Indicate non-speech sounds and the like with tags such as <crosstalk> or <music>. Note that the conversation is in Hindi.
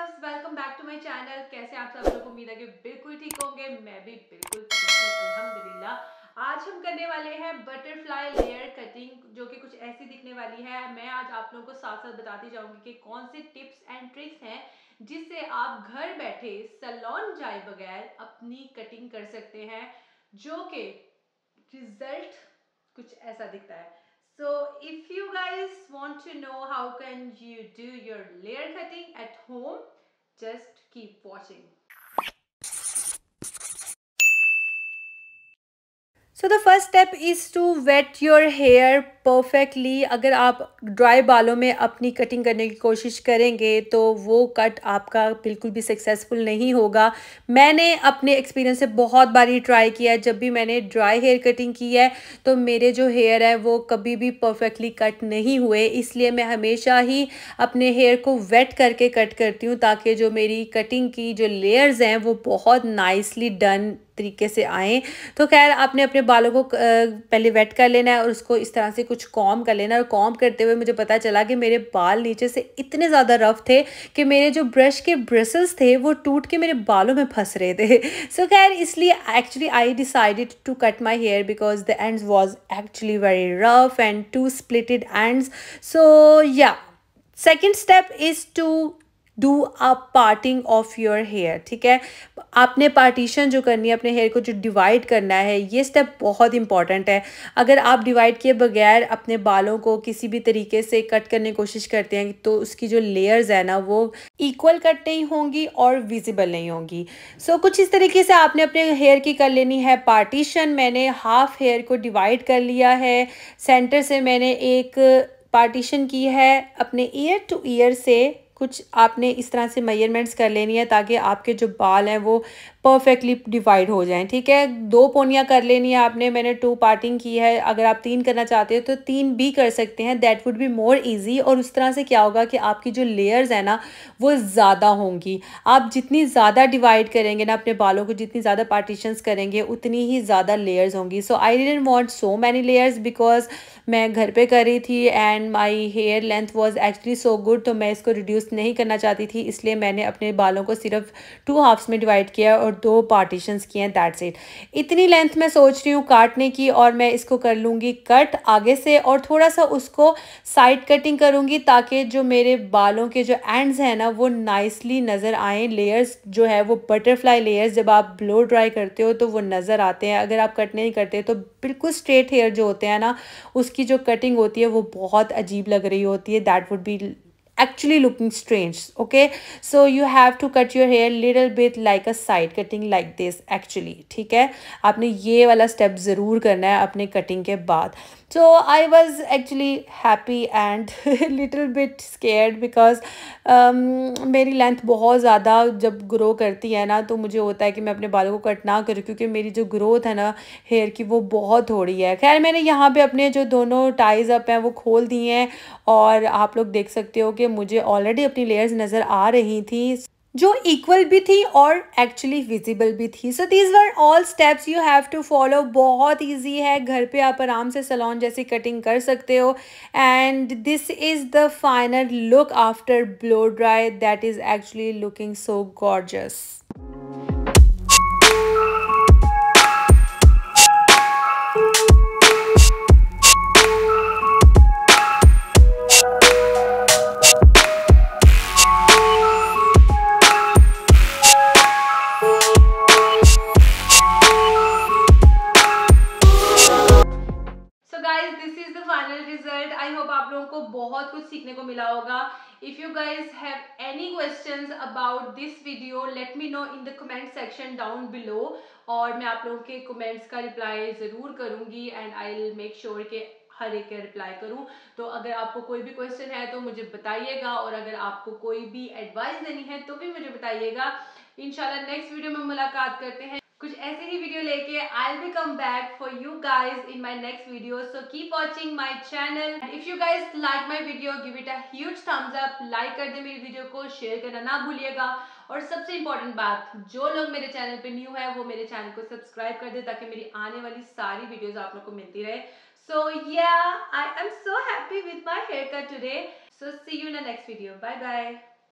Loves welcome back to my channel कैसे आप सब लोग? उम्मीद है कि बिल्कुल ठीक होंगे। मैं भी बिल्कुल ठीक अल्हम्दुलिल्लाह। आज हम करने वाले हैं बटरफ्लाई लेयर कटिंग जो कि कुछ ऐसी दिखने वाली है। मैं आज आप लोगों को साथ साथ बताती जाऊँगी कि कौन से टिप्स एंड ट्रिक्स हैं जिससे आप घर बैठे सलोन जाए बगैर अपनी कटिंग कर सकते हैं, जो कि रिज़ल्ट कुछ ऐसा दिखता है। So if you guys want to know how can you do your layer cutting at home, just keep watching. So the first step is to wet your hair perfectly अगर आप ड्राई बालों में अपनी कटिंग करने की कोशिश करेंगे तो वो कट आपका बिल्कुल भी सक्सेसफुल नहीं होगा। मैंने अपने एक्सपीरियंस से बहुत बारी ट्राई किया है। जब भी मैंने ड्राई हेयर कटिंग की है तो मेरे जो हेयर है, वो कभी भी परफेक्टली कट नहीं हुए। इसलिए मैं हमेशा ही अपने हेयर को वेट करके कट करती हूँ, ताकि जो मेरी कटिंग की जो लेयर्स हैं, वो बहुत नाइसली डन तरीके से आए। तो खैर, आपने अपने बालों को पहले वेट कर लेना है और उसको इस तरह से कुछ कॉम कर लेना और कॉम करते हुए मुझे पता चला कि मेरे बाल नीचे से इतने ज़्यादा रफ थे कि मेरे जो ब्रश के ब्रसल्स थे, वो टूट के मेरे बालों में फंस रहे थे। <laughs> सो खैर, इसलिए actually I decided to cut my hair because the end was actually very rough and too splitted ends so या second step is to do a parting of your hair ठीक है? आपने पार्टीशन जो करनी है अपने हेयर को जो डिवाइड करना है ये स्टेप बहुत इंपॉर्टेंट है। अगर आप डिवाइड किए बगैर अपने बालों को किसी भी तरीके से कट करने की कोशिश करते हैं तो उसकी जो लेयर्स है ना वो इक्वल कट नहीं होंगी और विजिबल नहीं होंगी। सो so, कुछ इस तरीके से आपने अपने हेयर की कर लेनी है। पार्टीशन मैंने हाफ़ हेयर को डिवाइड कर लिया है। सेंटर से मैंने एक पार्टीशन की है अपने ईयर टू ईयर से। कुछ आपने इस तरह से मेजरमेंट्स कर लेनी है ताकि आपके जो बाल हैं वो परफेक्टली डिवाइड हो जाएँ, ठीक है? दो पोनियाँ कर लेनी है आपने, मैंने टू पार्टिंग की है, अगर आप तीन करना चाहते हो तो तीन भी कर सकते हैं that would be more easy और उस तरह से क्या होगा कि आपकी जो लेयर्स है ना, वो ज़्यादा होंगी। आप जितनी ज़्यादा डिवाइड करेंगे ना अपने बालों को, जितनी ज़्यादा पार्टीशंस करेंगे, उतनी ही ज़्यादा लेयर्स होंगी। So I didn't want so many layers because मैं घर पे कर रही थी and my hair length was actually so good तो मैं इसको रिड्यूस नहीं करना चाहती थी, इसलिए मैंने अपने बालों को सिर्फ़ टू हाफ्स में डिवाइड किया और दो पार्टीशंस किए हैं दैट्स इट इतनी लेंथ मैं सोच रही हूँ काटने की और मैं इसको कर लूँगी कट आगे से और थोड़ा सा उसको साइड कटिंग करूँगी ताकि जो मेरे बालों के जो एंड्स हैं ना, वो नाइसली नज़र आए। लेयर्स जो है वो बटरफ्लाई लेयर्स जब आप ब्लो ड्राई करते हो तो वो नज़र आते हैं। अगर आप कट नहीं करते तो बिल्कुल स्ट्रेट हेयर जो होते हैं ना, उसकी जो कटिंग होती है वो बहुत अजीब लग रही होती है। That would be actually looking strange okay so you have to cut your hair little bit like a side cutting like this actually ठीक है आपने ये वाला स्टेप ज़रूर करना है अपने कटिंग के बाद so I was actually happy and little bit scared because um, मेरी लेंथ बहुत ज़्यादा जब ग्रो करती है ना तो मुझे होता है कि मैं अपने बालों को कट ना करूँ क्योंकि मेरी जो ग्रोथ है ना हेयर की वो बहुत थोड़ी है खैर मैंने यहाँ पे अपने जो दोनों टाइज अप हैं वो खोल दिए हैं और आप लोग देख सकते हो कि मुझे ऑलरेडी अपनी लेयर्स नज़र आ रही थी, जो इक्वल भी थी और एक्चुअली विजिबल भी थी। So these were all steps you have to follow बहुत इजी है, घर पे आप आराम से सलोन जैसी कटिंग कर सकते हो। And this is the final look after blow dry that is actually looking so gorgeous बहुत कुछ सीखने को मिला होगा। If you guys have any question about this video let me know in the comment section down below और मैं आप लोगों के कमेंट्स का रिप्लाई ज़रूर करूँगी and I will make sure के हर एक रिप्लाई करूँ। तो अगर आपको कोई भी क्वेश्चन है तो मुझे बताइएगा और अगर आपको कोई भी एडवाइस देनी है तो भी मुझे बताइएगा। इंशाल्लाह नेक्स्ट वीडियो में मुलाकात करते हैं। कुछ ऐसे ही वीडियो लेके I be come back for you guys in my next video so keep watching my channel if you guys like my video give it as thumbs up like कर दे मेरी वीडियो को शेयर करना ना भूलिएगा। और सबसे इंपॉर्टेंट बात, जो लोग मेरे चैनल पे न्यू है, वो मेरे चैनल को सब्सक्राइब कर दे ताकि मेरी आने वाली सारी वीडियोस आप लोग को मिलती रहे। So yeah I am so happy with my hair cut today so see you in next video bye bye